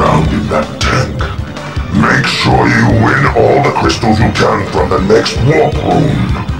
in that tank. Make sure you win all the crystals you can from the next warp room.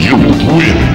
You win!